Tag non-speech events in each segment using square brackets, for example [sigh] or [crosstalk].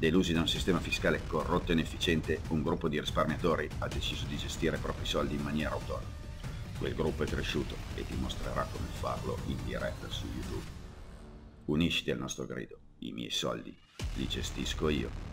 Delusi da un sistema fiscale corrotto e inefficiente, un gruppo di risparmiatori ha deciso di gestire i propri soldi in maniera autonoma. Quel gruppo è cresciuto e ti mostrerà come farlo in diretta su YouTube. Unisciti al nostro grido. I miei soldi li gestisco io.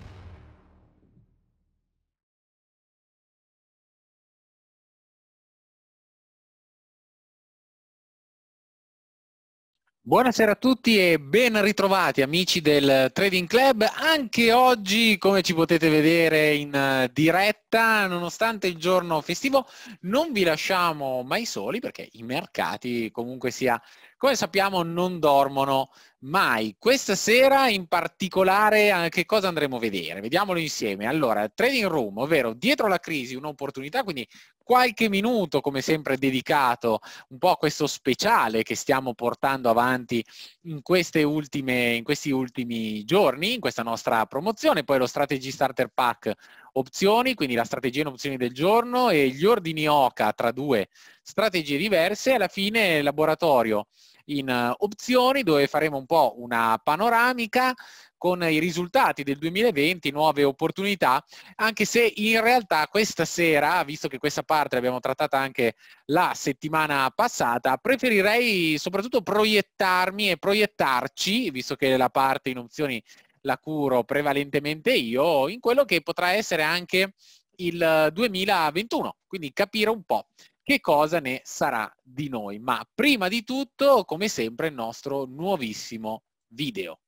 Buonasera a tutti e ben ritrovati amici del Trading Club. Anche oggi, come ci potete vedere in eh, diretta, nonostante il giorno festivo, non vi lasciamo mai soli perché i mercati comunque sia, come sappiamo, non dormono mai. Questa sera in particolare eh, che cosa andremo a vedere? Vediamolo insieme. Allora, trading room, ovvero dietro la crisi un'opportunità, quindi qualche minuto come sempre dedicato un po' a questo speciale che stiamo portando avanti in, ultime, in questi ultimi giorni, in questa nostra promozione, poi lo Strategy Starter Pack opzioni, quindi la strategia in opzioni del giorno e gli ordini OCA tra due strategie diverse, alla fine laboratorio in uh, opzioni dove faremo un po' una panoramica con i risultati del 2020, nuove opportunità, anche se in realtà questa sera, visto che questa parte l'abbiamo trattata anche la settimana passata, preferirei soprattutto proiettarmi e proiettarci, visto che la parte in opzioni la curo prevalentemente io, in quello che potrà essere anche il 2021, quindi capire un po' che cosa ne sarà di noi. Ma prima di tutto, come sempre, il nostro nuovissimo video.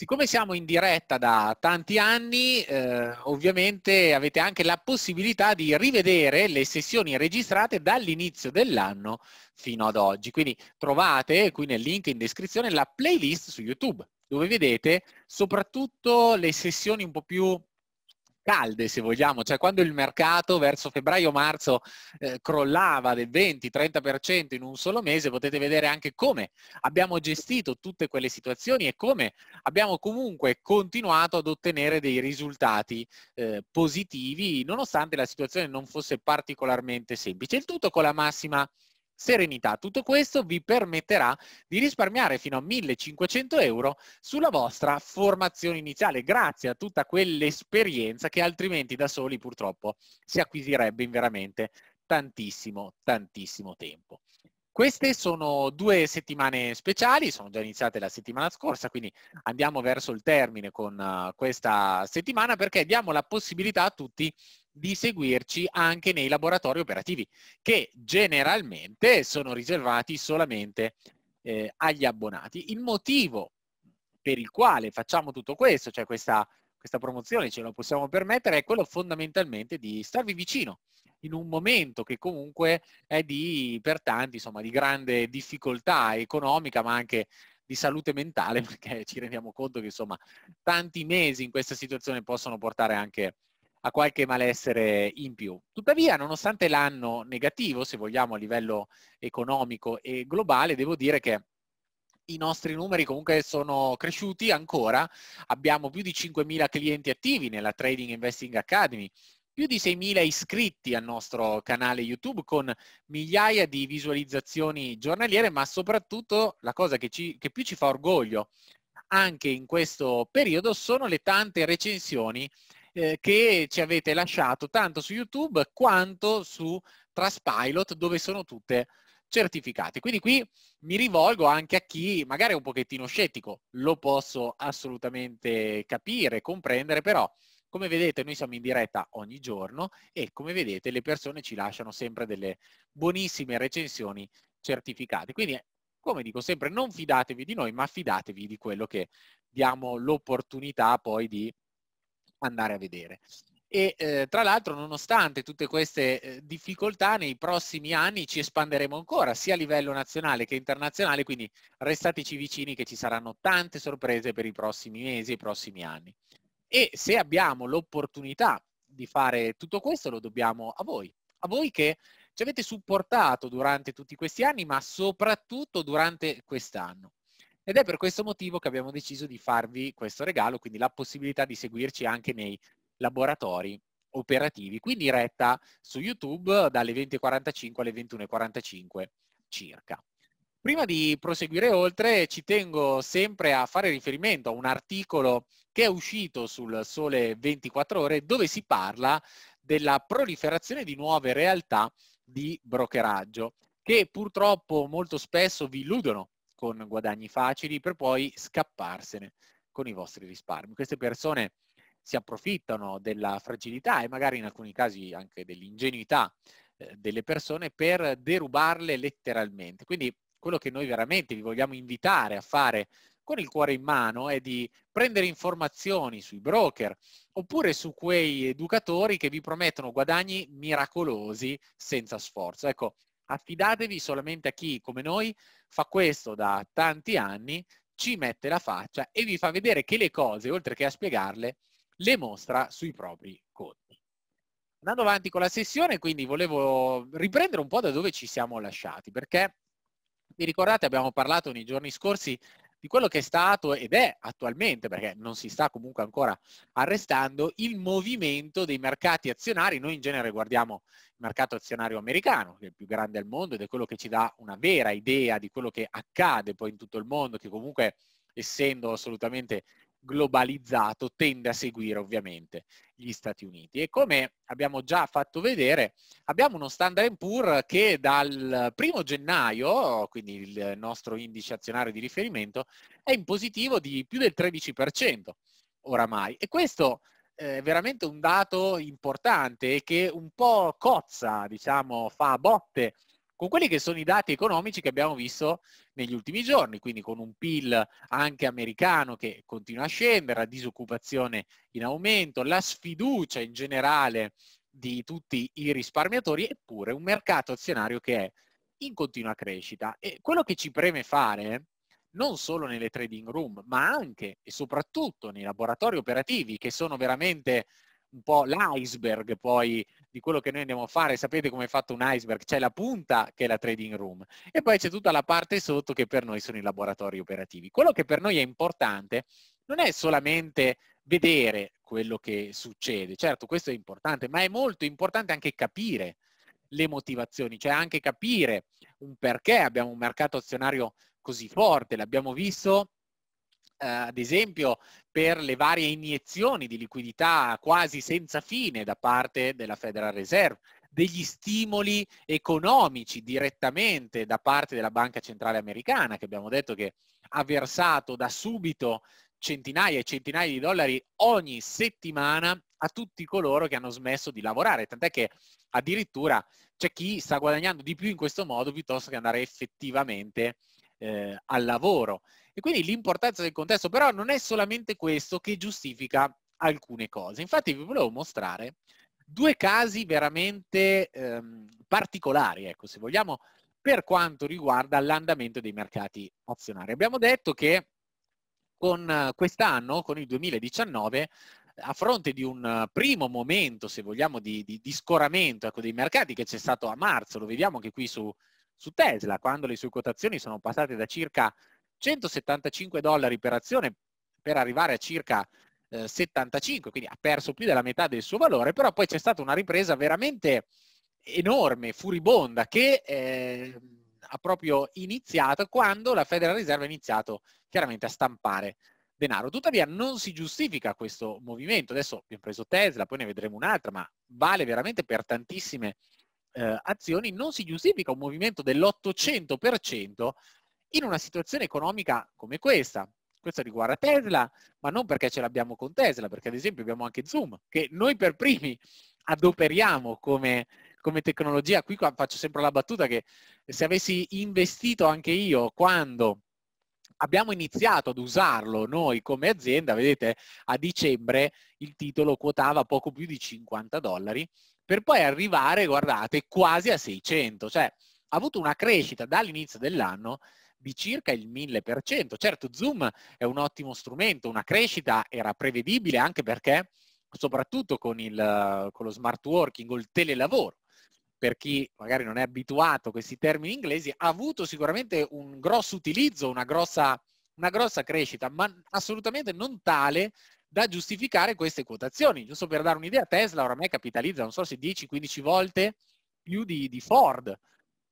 Siccome siamo in diretta da tanti anni, eh, ovviamente avete anche la possibilità di rivedere le sessioni registrate dall'inizio dell'anno fino ad oggi. Quindi trovate qui nel link in descrizione la playlist su YouTube, dove vedete soprattutto le sessioni un po' più calde se vogliamo, cioè quando il mercato verso febbraio-marzo eh, crollava del 20-30% in un solo mese, potete vedere anche come abbiamo gestito tutte quelle situazioni e come abbiamo comunque continuato ad ottenere dei risultati eh, positivi nonostante la situazione non fosse particolarmente semplice. Il tutto con la massima serenità. Tutto questo vi permetterà di risparmiare fino a 1500 euro sulla vostra formazione iniziale, grazie a tutta quell'esperienza che altrimenti da soli purtroppo si acquisirebbe in veramente tantissimo, tantissimo tempo. Queste sono due settimane speciali, sono già iniziate la settimana scorsa, quindi andiamo verso il termine con uh, questa settimana perché diamo la possibilità a tutti di seguirci anche nei laboratori operativi, che generalmente sono riservati solamente eh, agli abbonati. Il motivo per il quale facciamo tutto questo, cioè questa, questa promozione, ce lo possiamo permettere, è quello fondamentalmente di starvi vicino in un momento che comunque è di, per tanti, insomma, di grande difficoltà economica, ma anche di salute mentale, [laughs] perché ci rendiamo conto che, insomma, tanti mesi in questa situazione possono portare anche a qualche malessere in più. Tuttavia, nonostante l'anno negativo, se vogliamo a livello economico e globale, devo dire che i nostri numeri comunque sono cresciuti ancora, abbiamo più di 5.000 clienti attivi nella Trading Investing Academy, più di 6.000 iscritti al nostro canale YouTube con migliaia di visualizzazioni giornaliere, ma soprattutto la cosa che, ci, che più ci fa orgoglio anche in questo periodo sono le tante recensioni eh, che ci avete lasciato tanto su YouTube quanto su Trustpilot dove sono tutte certificate. Quindi qui mi rivolgo anche a chi magari è un pochettino scettico, lo posso assolutamente capire, comprendere, però come vedete noi siamo in diretta ogni giorno e come vedete le persone ci lasciano sempre delle buonissime recensioni certificate. Quindi come dico sempre non fidatevi di noi ma fidatevi di quello che diamo l'opportunità poi di andare a vedere. E eh, tra l'altro, nonostante tutte queste eh, difficoltà, nei prossimi anni ci espanderemo ancora, sia a livello nazionale che internazionale, quindi restateci vicini che ci saranno tante sorprese per i prossimi mesi e i prossimi anni. E se abbiamo l'opportunità di fare tutto questo, lo dobbiamo a voi, a voi che ci avete supportato durante tutti questi anni, ma soprattutto durante quest'anno. Ed è per questo motivo che abbiamo deciso di farvi questo regalo, quindi la possibilità di seguirci anche nei laboratori operativi, quindi in diretta su YouTube dalle 20.45 alle 21.45 circa. Prima di proseguire oltre ci tengo sempre a fare riferimento a un articolo che è uscito sul Sole 24 ore dove si parla della proliferazione di nuove realtà di brokeraggio che purtroppo molto spesso vi illudono con guadagni facili per poi scapparsene con i vostri risparmi. Queste persone si approfittano della fragilità e magari in alcuni casi anche dell'ingenuità eh, delle persone per derubarle letteralmente. Quindi quello che noi veramente vi vogliamo invitare a fare con il cuore in mano è di prendere informazioni sui broker oppure su quei educatori che vi promettono guadagni miracolosi senza sforzo. Ecco, affidatevi solamente a chi come noi fa questo da tanti anni, ci mette la faccia e vi fa vedere che le cose, oltre che a spiegarle, le mostra sui propri conti. Andando avanti con la sessione, quindi volevo riprendere un po' da dove ci siamo lasciati, perché vi ricordate, abbiamo parlato nei giorni scorsi di quello che è stato ed è attualmente, perché non si sta comunque ancora arrestando, il movimento dei mercati azionari. Noi in genere guardiamo il mercato azionario americano, che è il più grande al mondo ed è quello che ci dà una vera idea di quello che accade poi in tutto il mondo, che comunque essendo assolutamente globalizzato tende a seguire ovviamente gli Stati Uniti. E come abbiamo già fatto vedere, abbiamo uno Standard Poor's che dal primo gennaio, quindi il nostro indice azionario di riferimento, è in positivo di più del 13% oramai. E questo è veramente un dato importante che un po' cozza, diciamo, fa botte con quelli che sono i dati economici che abbiamo visto negli ultimi giorni, quindi con un PIL anche americano che continua a scendere, la disoccupazione in aumento, la sfiducia in generale di tutti i risparmiatori, eppure un mercato azionario che è in continua crescita. E quello che ci preme fare, non solo nelle trading room, ma anche e soprattutto nei laboratori operativi, che sono veramente un po' l'iceberg poi di quello che noi andiamo a fare. Sapete come è fatto un iceberg? C'è la punta che è la trading room e poi c'è tutta la parte sotto che per noi sono i laboratori operativi. Quello che per noi è importante non è solamente vedere quello che succede, certo questo è importante, ma è molto importante anche capire le motivazioni, cioè anche capire un perché abbiamo un mercato azionario così forte, l'abbiamo visto eh, ad esempio per le varie iniezioni di liquidità quasi senza fine da parte della Federal Reserve, degli stimoli economici direttamente da parte della Banca Centrale Americana, che abbiamo detto che ha versato da subito centinaia e centinaia di dollari ogni settimana a tutti coloro che hanno smesso di lavorare, tant'è che addirittura c'è chi sta guadagnando di più in questo modo piuttosto che andare effettivamente eh, al lavoro. E quindi l'importanza del contesto, però non è solamente questo che giustifica alcune cose. Infatti vi volevo mostrare due casi veramente ehm, particolari, ecco, se vogliamo, per quanto riguarda l'andamento dei mercati azionari. Abbiamo detto che con quest'anno, con il 2019, a fronte di un primo momento, se vogliamo, di, di, di scoramento ecco, dei mercati che c'è stato a marzo, lo vediamo che qui su, su Tesla, quando le sue quotazioni sono passate da circa 175 dollari per azione per arrivare a circa eh, 75, quindi ha perso più della metà del suo valore, però poi c'è stata una ripresa veramente enorme, furibonda, che eh, ha proprio iniziato quando la Federal Reserve ha iniziato chiaramente a stampare denaro. Tuttavia non si giustifica questo movimento. Adesso abbiamo preso Tesla, poi ne vedremo un'altra, ma vale veramente per tantissime eh, azioni. Non si giustifica un movimento dell'800% in una situazione economica come questa. Questo riguarda Tesla, ma non perché ce l'abbiamo con Tesla, perché ad esempio abbiamo anche Zoom, che noi per primi adoperiamo come, come tecnologia. Qui faccio sempre la battuta che se avessi investito anche io quando abbiamo iniziato ad usarlo noi come azienda, vedete, a dicembre il titolo quotava poco più di 50 dollari, per poi arrivare, guardate, quasi a 600, cioè ha avuto una crescita dall'inizio dell'anno di circa il 1000%. Certo, Zoom è un ottimo strumento, una crescita era prevedibile anche perché, soprattutto con, il, con lo smart working o il telelavoro, per chi magari non è abituato a questi termini inglesi, ha avuto sicuramente un grosso utilizzo, una grossa, una grossa crescita, ma assolutamente non tale da giustificare queste quotazioni. Giusto per dare un'idea, Tesla oramai capitalizza, non so se 10-15 volte più di, di Ford,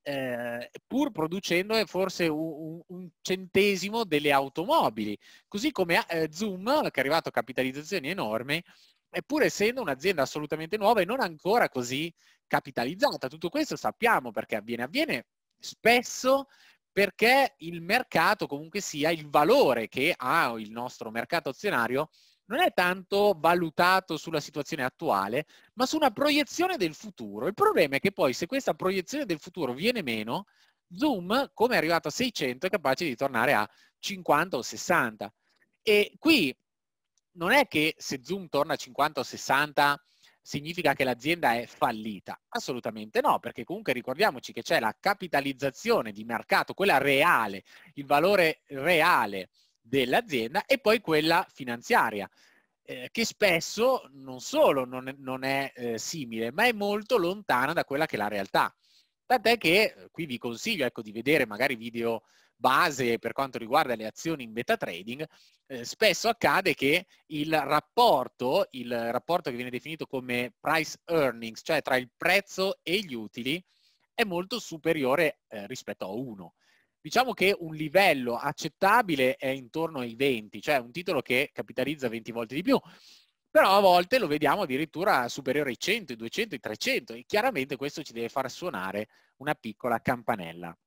eh, pur producendo forse un, un, centesimo delle automobili. Così come eh, Zoom, che è arrivato a capitalizzazioni enormi, pur essendo un'azienda assolutamente nuova e non ancora così capitalizzata. Tutto questo sappiamo perché avviene. Avviene spesso perché il mercato comunque sia il valore che ha il nostro mercato azionario non è tanto valutato sulla situazione attuale, ma su una proiezione del futuro. Il problema è che poi se questa proiezione del futuro viene meno, Zoom, come è arrivato a 600, è capace di tornare a 50 o 60. E qui non è che se Zoom torna a 50 o 60 significa che l'azienda è fallita. Assolutamente no, perché comunque ricordiamoci che c'è la capitalizzazione di mercato, quella reale, il valore reale dell'azienda e poi quella finanziaria, eh, che spesso non solo non non è eh, simile, ma è molto lontana da quella che è la realtà. Tant'è che eh, qui vi consiglio ecco, di vedere magari video base per quanto riguarda le azioni in beta trading, eh, spesso accade che il rapporto, il rapporto che viene definito come price earnings, cioè tra il prezzo e gli utili, è molto superiore eh, rispetto a 1. Diciamo che un livello accettabile è intorno ai 20, cioè un titolo che capitalizza 20 volte di più, però a volte lo vediamo addirittura superiore ai 100, ai 200, ai 300 e chiaramente questo ci deve far suonare una piccola campanella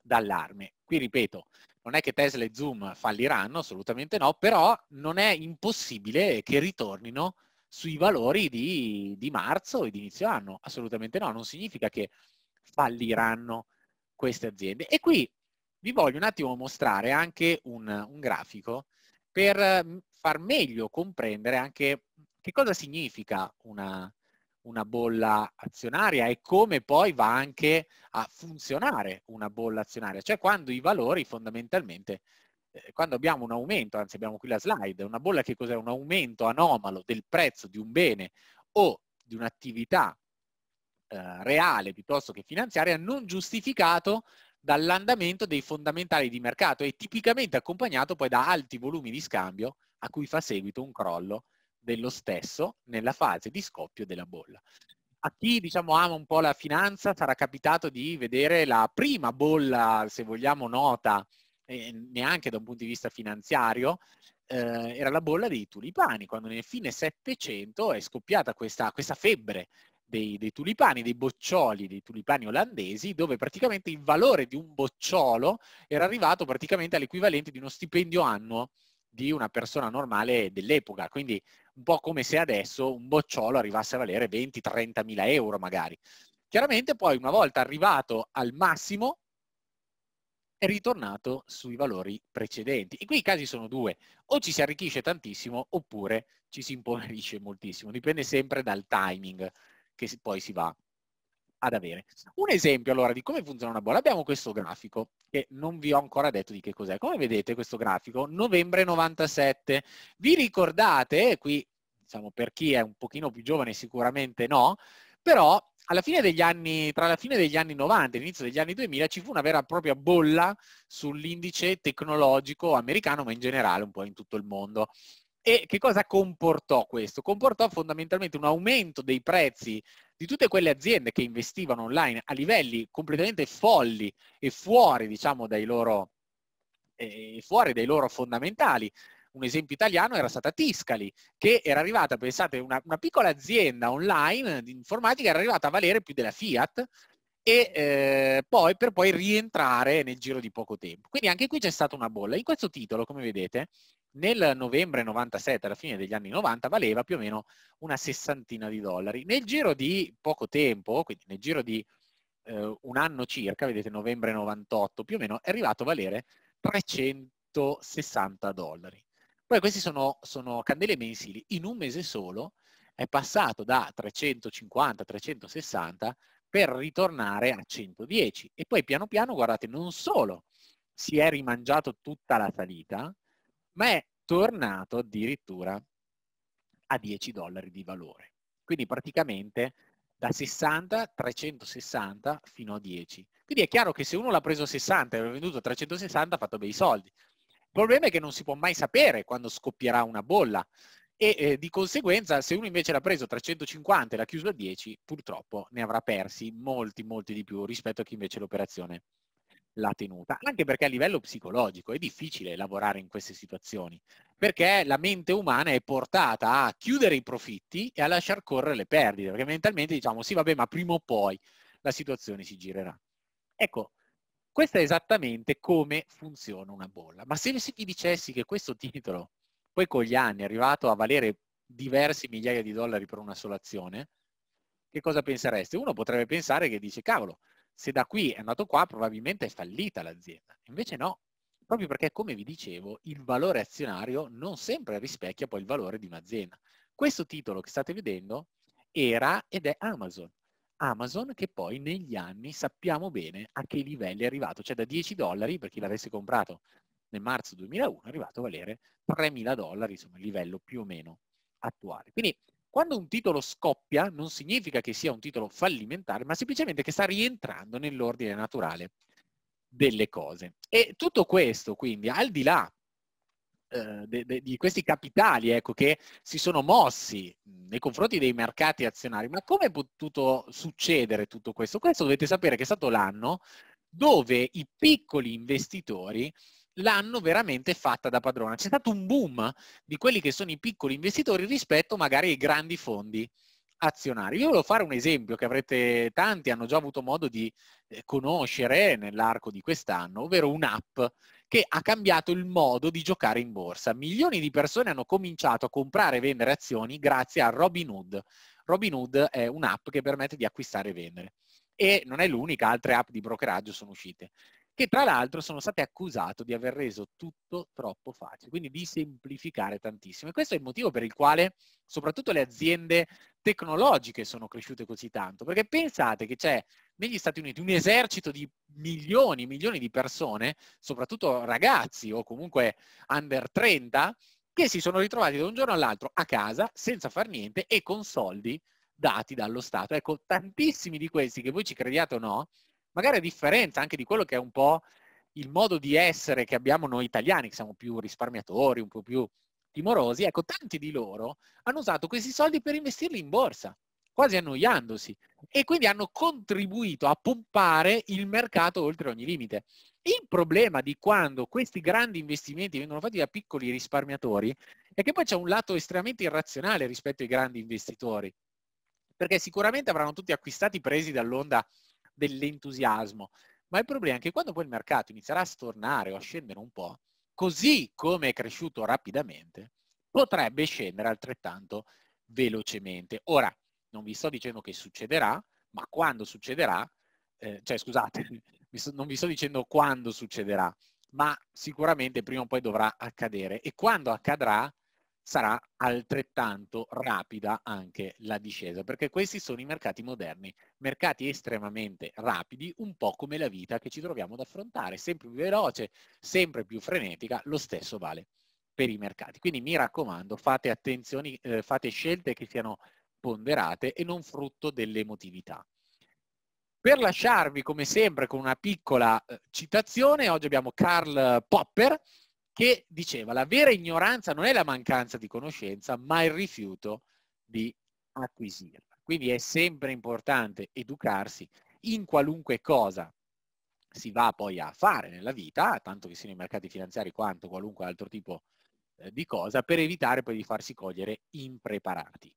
d'allarme. Qui ripeto, non è che Tesla e Zoom falliranno, assolutamente no, però non è impossibile che ritornino sui valori di, di marzo e di inizio anno, assolutamente no, non significa che falliranno queste aziende. E qui vi voglio un attimo mostrare anche un, un grafico per mm, far meglio comprendere anche che cosa significa una, una bolla azionaria e come poi va anche a funzionare una bolla azionaria, cioè quando i valori fondamentalmente, eh, quando abbiamo un aumento, anzi abbiamo qui la slide, una bolla che cos'è? Un aumento anomalo del prezzo di un bene o di un'attività eh, reale piuttosto che finanziaria non giustificato dall'andamento dei fondamentali di mercato e tipicamente accompagnato poi da alti volumi di scambio a cui fa seguito un crollo dello stesso nella fase di scoppio della bolla. A chi diciamo, ama un po' la finanza sarà capitato di vedere la prima bolla, se vogliamo, nota, eh, neanche da un punto di vista finanziario, eh, era la bolla dei tulipani, quando nel fine Settecento è scoppiata questa, questa febbre dei, dei, tulipani, dei boccioli, dei tulipani olandesi, dove praticamente il valore di un bocciolo era arrivato praticamente all'equivalente di uno stipendio annuo di una persona normale dell'epoca. Quindi un po' come se adesso un bocciolo arrivasse a valere 20-30 mila euro magari. Chiaramente poi una volta arrivato al massimo è ritornato sui valori precedenti. E qui i casi sono due, o ci si arricchisce tantissimo oppure ci si impoverisce moltissimo, dipende sempre dal timing che poi si va ad avere. Un esempio allora di come funziona una bolla, abbiamo questo grafico che non vi ho ancora detto di che cos'è. Come vedete questo grafico, novembre 97, vi ricordate, qui diciamo per chi è un pochino più giovane sicuramente no, però alla fine degli anni, tra la fine degli anni 90 e l'inizio degli anni 2000 ci fu una vera e propria bolla sull'indice tecnologico americano, ma in generale un po' in tutto il mondo. E che cosa comportò questo? Comportò fondamentalmente un aumento dei prezzi di tutte quelle aziende che investivano online a livelli completamente folli e fuori, diciamo, dai loro, eh, fuori dai loro fondamentali. Un esempio italiano era stata Tiscali, che era arrivata, pensate, una, una piccola azienda online di informatica era arrivata a valere più della Fiat e eh, poi per poi rientrare nel giro di poco tempo. Quindi anche qui c'è stata una bolla. In questo titolo, come vedete, nel novembre 97, alla fine degli anni 90, valeva più o meno una sessantina di dollari. Nel giro di poco tempo, quindi nel giro di eh, un anno circa, vedete novembre 98 più o meno, è arrivato a valere 360 dollari. Poi questi sono, sono candele mensili. In un mese solo è passato da 350-360 per ritornare a 110. E poi piano piano, guardate, non solo si è rimangiato tutta la salita, ma è tornato addirittura a 10 dollari di valore. Quindi praticamente da 60, 360 fino a 10. Quindi è chiaro che se uno l'ha preso a 60 e l'ha venduto a 360 ha fatto bei soldi. Il problema è che non si può mai sapere quando scoppierà una bolla e eh, di conseguenza se uno invece l'ha preso a 350 e l'ha chiuso a 10, purtroppo ne avrà persi molti, molti di più rispetto a chi invece l'operazione l'ha tenuta, anche perché a livello psicologico è difficile lavorare in queste situazioni, perché la mente umana è portata a chiudere i profitti e a lasciar correre le perdite, perché mentalmente diciamo sì vabbè ma prima o poi la situazione si girerà. Ecco, questo è esattamente come funziona una bolla, ma se vi dicessi che questo titolo poi con gli anni è arrivato a valere diversi migliaia di dollari per una sola azione, che cosa pensereste? Uno potrebbe pensare che dice, cavolo, se da qui è andato qua probabilmente è fallita l'azienda. Invece no, proprio perché come vi dicevo il valore azionario non sempre rispecchia poi il valore di un'azienda. Questo titolo che state vedendo era ed è Amazon. Amazon che poi negli anni sappiamo bene a che livelli è arrivato, cioè da 10 dollari per chi l'avesse comprato nel marzo 2001 è arrivato a valere 3.000 dollari, insomma il livello più o meno attuale. Quindi quando un titolo scoppia non significa che sia un titolo fallimentare, ma semplicemente che sta rientrando nell'ordine naturale delle cose. E tutto questo, quindi, al di là eh, de, de, di questi capitali ecco, che si sono mossi nei confronti dei mercati azionari, ma come è potuto succedere tutto questo? Questo dovete sapere che è stato l'anno dove i piccoli investitori l'hanno veramente fatta da padrona. C'è stato un boom di quelli che sono i piccoli investitori rispetto magari ai grandi fondi azionari. Io volevo fare un esempio che avrete tanti hanno già avuto modo di eh, conoscere nell'arco di quest'anno, ovvero un'app che ha cambiato il modo di giocare in borsa. Milioni di persone hanno cominciato a comprare e vendere azioni grazie a Robinhood. Robinhood è un'app che permette di acquistare e vendere e non è l'unica, altre app di brokeraggio sono uscite che tra l'altro sono state accusate di aver reso tutto troppo facile, quindi di semplificare tantissimo. E questo è il motivo per il quale soprattutto le aziende tecnologiche sono cresciute così tanto, perché pensate che c'è negli Stati Uniti un esercito di milioni, e milioni di persone, soprattutto ragazzi o comunque under 30, che si sono ritrovati da un giorno all'altro a casa senza far niente e con soldi dati dallo Stato. Ecco, tantissimi di questi, che voi ci crediate o no, magari a differenza anche di quello che è un po' il modo di essere che abbiamo noi italiani, che siamo più risparmiatori, un po' più timorosi, ecco, tanti di loro hanno usato questi soldi per investirli in borsa, quasi annoiandosi, e quindi hanno contribuito a pompare il mercato oltre ogni limite. Il problema di quando questi grandi investimenti vengono fatti da piccoli risparmiatori è che poi c'è un lato estremamente irrazionale rispetto ai grandi investitori, perché sicuramente avranno tutti acquistati presi dall'onda dell'entusiasmo, ma il problema è che quando poi il mercato inizierà a stornare o a scendere un po', così come è cresciuto rapidamente, potrebbe scendere altrettanto velocemente. Ora, non vi sto dicendo che succederà, ma quando succederà, eh, cioè scusate, [laughs] non vi sto dicendo quando succederà, ma sicuramente prima o poi dovrà accadere e quando accadrà sarà altrettanto rapida anche la discesa, perché questi sono i mercati moderni, mercati estremamente rapidi, un po' come la vita che ci troviamo ad affrontare, sempre più veloce, sempre più frenetica, lo stesso vale per i mercati. Quindi mi raccomando, fate attenzioni, eh, fate scelte che siano ponderate e non frutto dell'emotività. Per lasciarvi come sempre con una piccola eh, citazione, oggi abbiamo Karl Popper, che diceva la vera ignoranza non è la mancanza di conoscenza, ma il rifiuto di acquisirla. Quindi è sempre importante educarsi in qualunque cosa si va poi a fare nella vita, tanto che siano i mercati finanziari quanto qualunque altro tipo eh, di cosa, per evitare poi di farsi cogliere impreparati.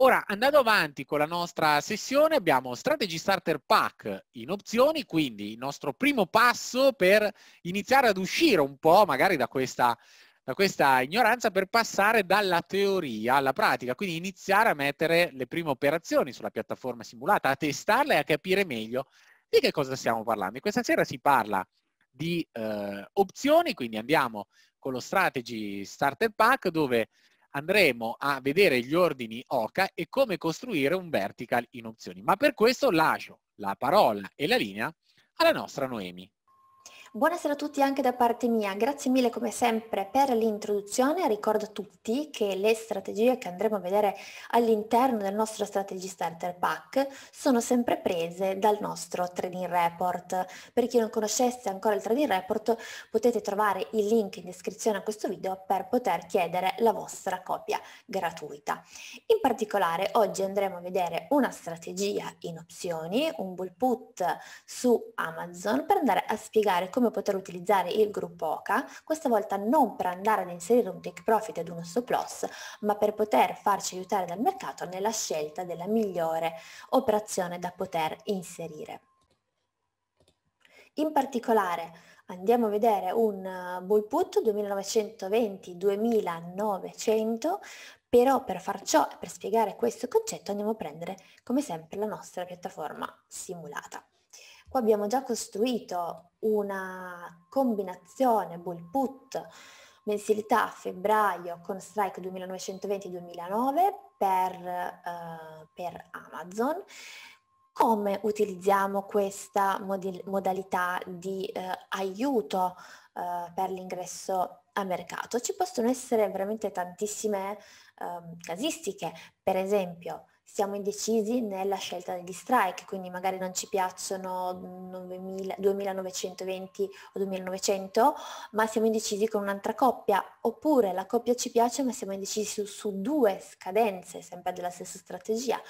Ora, andando avanti con la nostra sessione, abbiamo Strategy Starter Pack in opzioni, quindi il nostro primo passo per iniziare ad uscire un po' magari da questa, da questa ignoranza per passare dalla teoria alla pratica, quindi iniziare a mettere le prime operazioni sulla piattaforma simulata, a testarla e a capire meglio di che cosa stiamo parlando. E questa sera si parla di eh, opzioni, quindi andiamo con lo Strategy Starter Pack dove andremo a vedere gli ordini OCA e come costruire un vertical in opzioni. Ma per questo lascio la parola e la linea alla nostra Noemi. Buonasera a tutti anche da parte mia, grazie mille come sempre per l'introduzione. Ricordo a tutti che le strategie che andremo a vedere all'interno del nostro Strategy Starter Pack sono sempre prese dal nostro Trading Report. Per chi non conoscesse ancora il Trading Report potete trovare il link in descrizione a questo video per poter chiedere la vostra copia gratuita. In particolare oggi andremo a vedere una strategia in opzioni, un bull put su Amazon per andare a spiegare come come poter utilizzare il gruppo OCA, questa volta non per andare ad inserire un take profit ed uno stop loss, ma per poter farci aiutare dal mercato nella scelta della migliore operazione da poter inserire. In particolare andiamo a vedere un bull put 2920-2900, però per far ciò per spiegare questo concetto andiamo a prendere come sempre la nostra piattaforma simulata. Qua abbiamo già costruito una combinazione bull put mensilità a febbraio con strike 2920-2009 per, eh, per Amazon. Come utilizziamo questa mod- modalità di eh, aiuto eh, per l'ingresso a mercato? Ci possono essere veramente tantissime ehm, casistiche, per esempio siamo indecisi nella scelta degli strike, quindi magari non ci piacciono 9000, 2920 o 2900, ma siamo indecisi con un'altra coppia, oppure la coppia ci piace ma siamo indecisi su, su due scadenze, sempre della stessa strategia,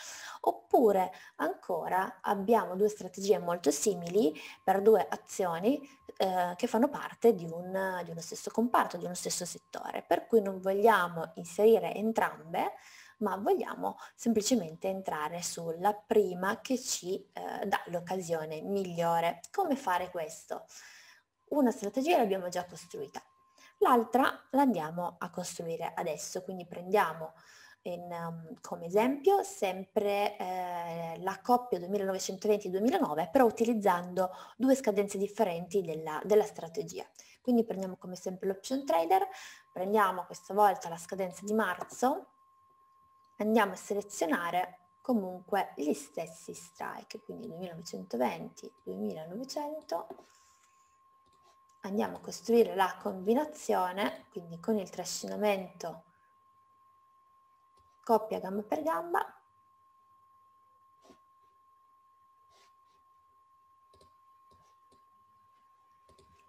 oppure ancora abbiamo due strategie molto simili per due azioni eh, che fanno parte di, un, di uno stesso comparto, di uno stesso settore, per cui non vogliamo inserire entrambe, ma vogliamo semplicemente entrare sulla prima che ci eh, dà l'occasione migliore. Come fare questo? Una strategia l'abbiamo già costruita, l'altra la andiamo a costruire adesso, quindi prendiamo in, um, come esempio sempre eh, la coppia 2920-2009, però utilizzando due scadenze differenti della, della strategia. Quindi prendiamo come sempre l'option trader, prendiamo questa volta la scadenza di marzo andiamo a selezionare comunque gli stessi strike, quindi 2920, 2900, andiamo a costruire la combinazione, quindi con il trascinamento coppia gamba per gamba,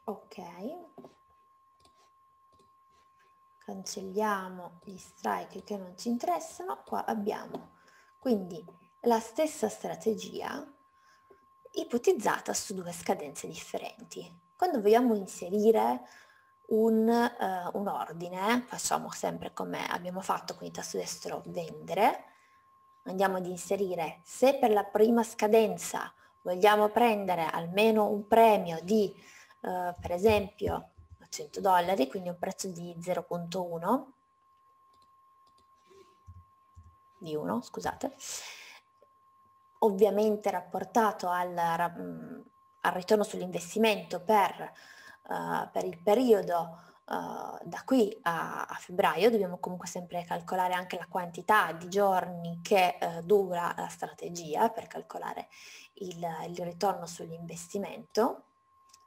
ok, cancelliamo gli strike che non ci interessano, qua abbiamo quindi la stessa strategia ipotizzata su due scadenze differenti. Quando vogliamo inserire un, uh, un ordine, facciamo sempre come abbiamo fatto con il tasto destro vendere, andiamo ad inserire se per la prima scadenza vogliamo prendere almeno un premio di uh, per esempio 100 dollari, quindi un prezzo di 0.1, di 1, scusate, ovviamente rapportato al, al ritorno sull'investimento per, uh, per, il periodo uh, da qui a, a, febbraio, dobbiamo comunque sempre calcolare anche la quantità di giorni che uh, dura la strategia per calcolare il, il ritorno sull'investimento.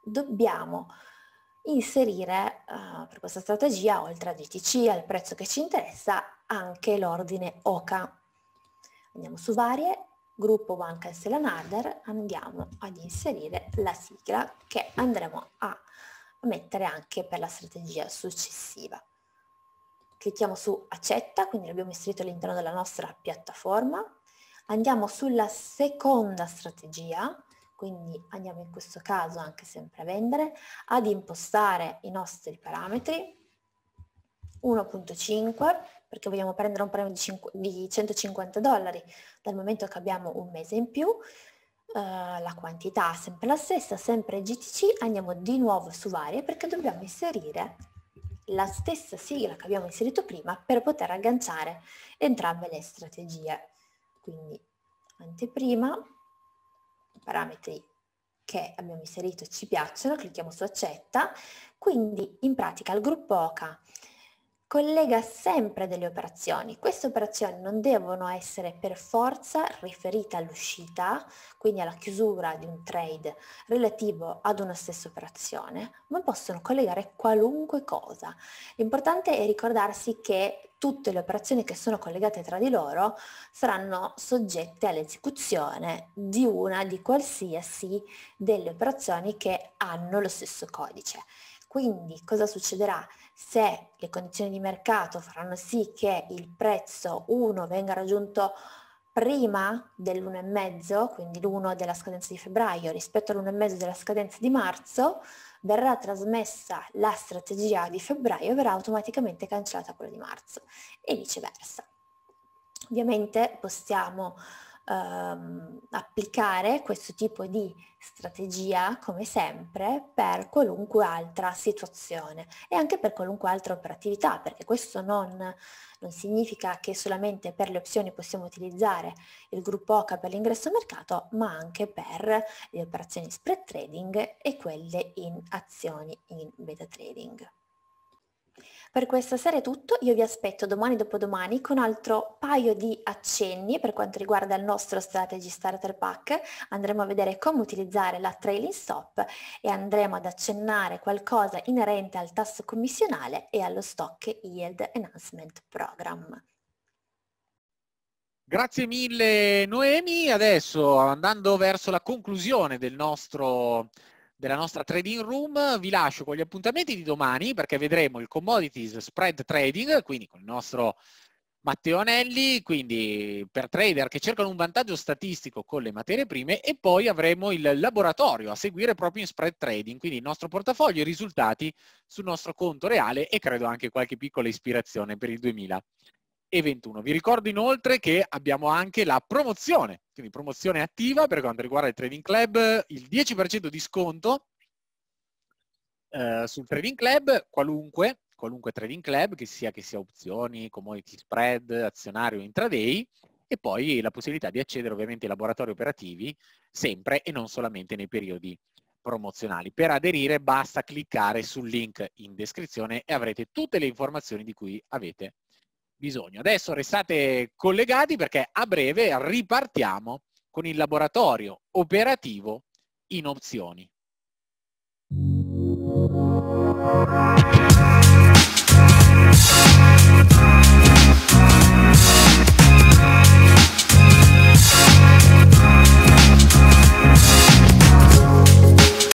Dobbiamo inserire uh, per questa strategia, oltre a GTC, al prezzo che ci interessa, anche l'ordine OCA. Andiamo su varie, gruppo One Cancel Another, andiamo ad inserire la sigla che andremo a mettere anche per la strategia successiva. Clicchiamo su accetta, quindi l'abbiamo inserito all'interno della nostra piattaforma. Andiamo sulla seconda strategia, quindi andiamo in questo caso anche sempre a vendere, ad impostare i nostri parametri. 1.5 perché vogliamo prendere un premio di, 150 dollari dal momento che abbiamo un mese in più, uh, la quantità sempre la stessa, sempre GTC, andiamo di nuovo su varie perché dobbiamo inserire la stessa sigla che abbiamo inserito prima per poter agganciare entrambe le strategie. Quindi anteprima parametri che abbiamo inserito ci piacciono, clicchiamo su accetta, quindi in pratica il gruppo OCA collega sempre delle operazioni. Queste operazioni non devono essere per forza riferite all'uscita, quindi alla chiusura di un trade relativo ad una stessa operazione, ma possono collegare qualunque cosa. L'importante è ricordarsi che tutte le operazioni che sono collegate tra di loro saranno soggette all'esecuzione di una di qualsiasi delle operazioni che hanno lo stesso codice. Quindi cosa succederà? Se le condizioni di mercato faranno sì che il prezzo 1 venga raggiunto prima dell'1,5, quindi l'1 della scadenza di febbraio rispetto all'1,5 della scadenza di marzo, verrà trasmessa la strategia di febbraio e verrà automaticamente cancellata quella di marzo e viceversa. Ovviamente possiamo ehm, applicare questo tipo di strategia, come sempre, per qualunque altra situazione e anche per qualunque altra operatività, perché questo non, non significa che solamente per le opzioni possiamo utilizzare il gruppo OCA per l'ingresso a mercato, ma anche per le operazioni spread trading e quelle in azioni in beta trading. Per questa sera è tutto, io vi aspetto domani dopodomani con altro paio di accenni per quanto riguarda il nostro Strategy Starter Pack, andremo a vedere come utilizzare la trailing stop e andremo ad accennare qualcosa inerente al tasso commissionale e allo Stock Yield Enhancement Program. Grazie mille Noemi, adesso andando verso la conclusione del nostro della nostra trading room. Vi lascio con gli appuntamenti di domani perché vedremo il commodities spread trading, quindi con il nostro Matteo Anelli, quindi per trader che cercano un vantaggio statistico con le materie prime e poi avremo il laboratorio a seguire proprio in spread trading, quindi il nostro portafoglio, i risultati sul nostro conto reale e credo anche qualche piccola ispirazione per il 2021. Vi ricordo inoltre che abbiamo anche la promozione, quindi promozione attiva per quanto riguarda il Trading Club, il 10% di sconto eh, sul Trading Club, qualunque, qualunque Trading Club, che sia che sia opzioni, commodity spread, azionario, intraday, e poi la possibilità di accedere ovviamente ai laboratori operativi sempre e non solamente nei periodi promozionali. Per aderire basta cliccare sul link in descrizione e avrete tutte le informazioni di cui avete bisogno. Adesso restate collegati perché a breve ripartiamo con il laboratorio operativo in opzioni.